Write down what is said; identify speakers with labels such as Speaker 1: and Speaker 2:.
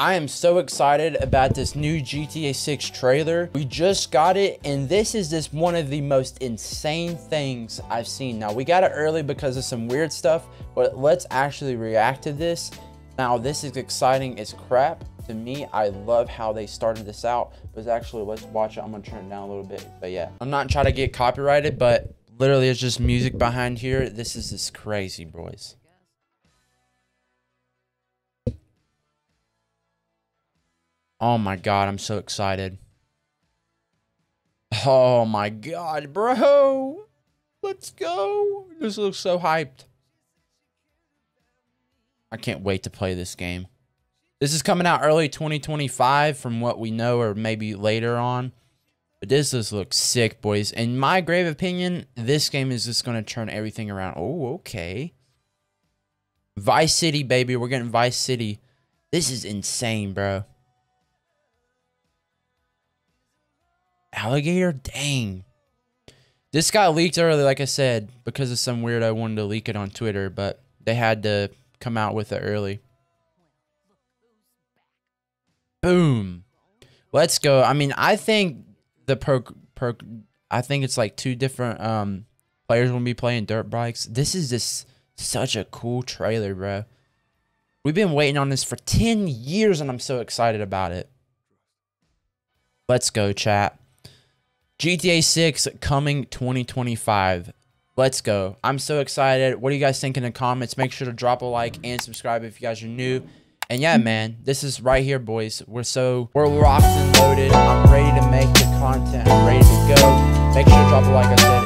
Speaker 1: I am so excited about this new GTA 6 trailer. We just got it, and this is just one of the most insane things I've seen. Now, we got it early because of some weird stuff, but let's actually react to this. Now, this is exciting as crap. To me, I love how they started this out. But actually, let's watch it. I'm to turn it down a little bit. But yeah, I'm not trying to get copyrighted, but literally it's just music behind here. This is just crazy, boys. Oh my god, I'm so excited. Oh my god, bro. Let's go. This looks so hyped. I can't wait to play this game. This is coming out early 2025 from what we know or maybe later on. But this does look sick, boys. In my grave opinion, this game is just going to turn everything around. Oh, okay. Vice City, baby. We're getting Vice City. This is insane, bro. Alligator? Dang. This got leaked early, like I said, because of some weirdo I wanted to leak it on Twitter, but they had to come out with it early. Boom. Let's go. I mean, I think the pro, pro I think it's like two different um players will be playing dirt bikes. This is just such a cool trailer, bro. We've been waiting on this for 10 years and I'm so excited about it. Let's go, chat. GTA 6 coming 2025. Let's go. I'm so excited. What do you guys think in the comments? Make sure to drop a like and subscribe if you guys are new. And yeah, man, this is right here, boys. We're so, we're locked and loaded. I'm ready to make the content. I'm ready to go. Make sure to drop a like, I said.